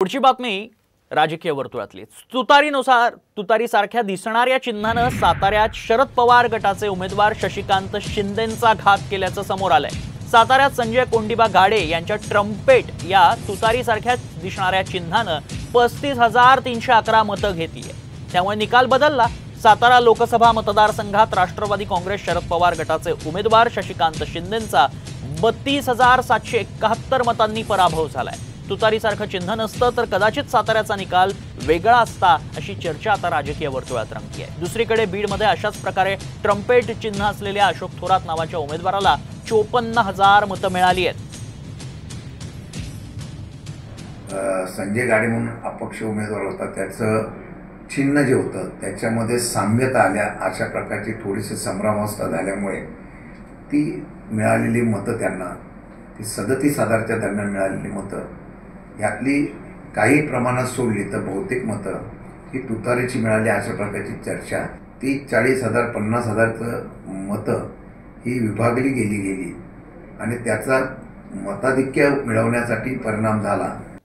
पुढची बातमी राजकीय वर्तुळातली. तुतारीनुसार तुतारीसारख्या दिसणाऱ्या चिन्हानं साताऱ्यात शरद पवार गटाचे उमेदवार शशिकांत शिंदेंचा घात केल्याचं समोर आलंय. साताऱ्यात संजय कोंडिबा गाडे यांच्या ट्रम्पेट या तुतारीसारख्या दिसणाऱ्या चिन्हानं पस्तीस हजार तीनशे अकरा मतं घेतली त्यामुळे निकाल बदलला. सातारा लोकसभा मतदारसंघात राष्ट्रवादी काँग्रेस शरद पवार गटाचे उमेदवार शशिकांत शिंदेंचा बत्तीस हजार सातशे एकाहत्तर मतांनी पराभव झालाय. तुतारीसारखं चिन्ह नसतं तर कदाचित साताऱ्याचा निकाल वेगळा असता अशी चर्चा आता राजकीय वर्तुळात रंगती आहे. दुसरीकडे बीडमध्ये अशाच प्रकारे ट्रम्पेट चिन्ह असलेल्या अशोक थोरात नावाच्या उमेदवाराला चोपन्न हजार मतं मिळाली आहेत. संजय गाडे म्हणून अपक्ष उमेदवार होता त्याचं चिन्ह जे होतं त्याच्यामध्ये साम्यता आल्या अशा प्रकारची थोडीशी संभ्रमावस्था झाल्यामुळे ती मिळालेली मतं त्यांना ती सदतीस हजारच्या दरम्यान मिळालेली मतं यातली काही प्रमाणात सोडली तर बहुतेक मतं ही तुतारीची मिळाली अशा प्रकारची चर्चा. ती चाळीस हजार पन्नास हजारचं मतं ही विभागली गेली गेली. आणि त्याचा मताधिक्य मिळवण्यासाठी परिणाम झाला.